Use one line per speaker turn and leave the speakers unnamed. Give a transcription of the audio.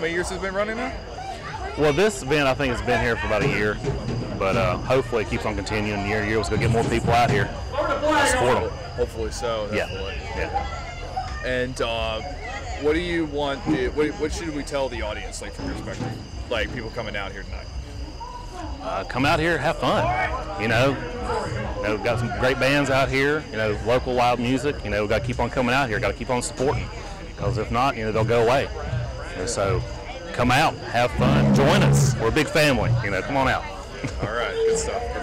years has it been running now?
Well, this event I think has been here for about a year, but uh, hopefully it keeps on continuing year to year. We're going to get more people out here to support them.
Hopefully so.
Yeah.
Hopefully.
Yeah.
And uh, what do you want? The, what, what should we tell the audience, like from your perspective, like people coming out here tonight?
Uh, come out here, have fun. You know, you know, got some great bands out here. You know, local loud music. You know, We got to keep on coming out here. Got to keep on supporting, because if not, you know, they'll go away. And so, come out, have fun, join us. We're a big family. You know, come on out.
All right, good stuff.